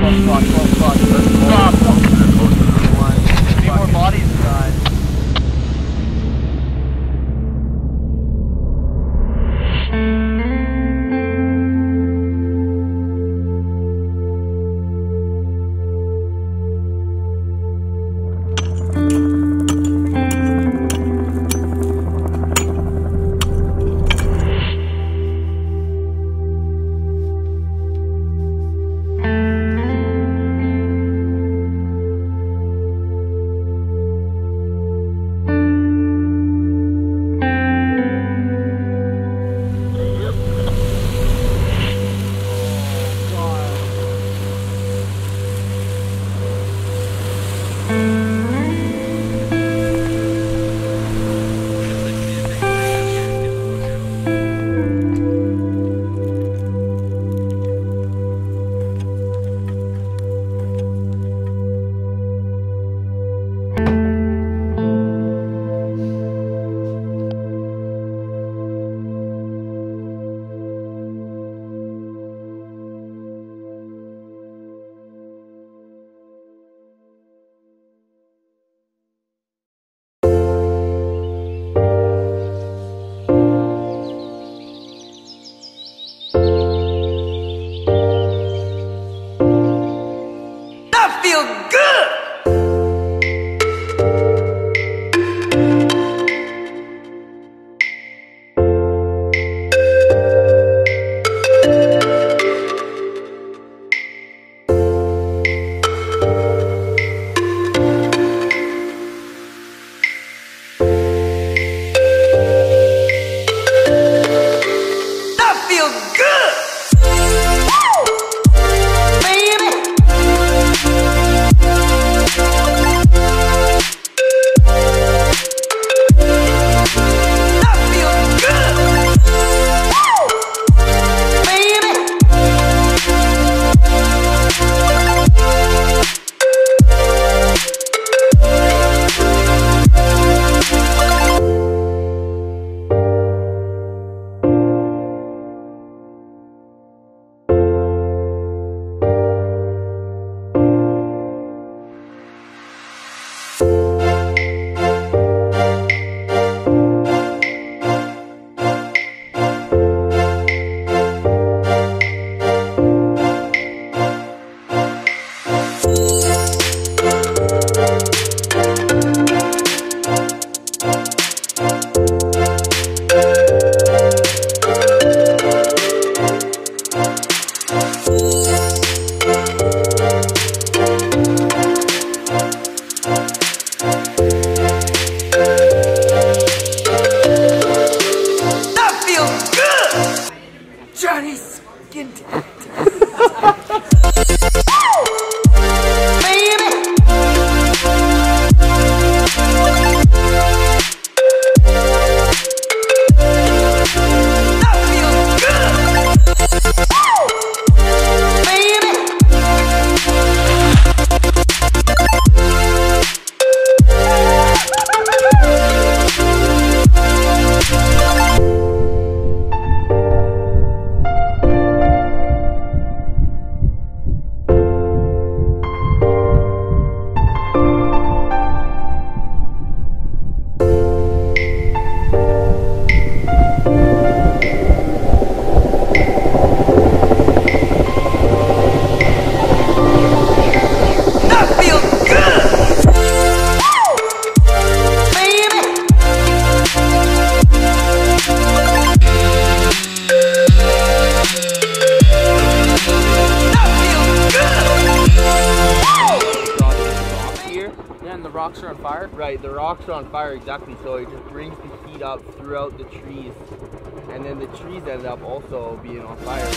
Fuck, fuck, fuck, fuck. Stop. Need more bodies. feel good. Rocks are on fire? Right, the rocks are on fire exactly, so it just brings the heat up throughout the trees, and then the trees end up also being on fire.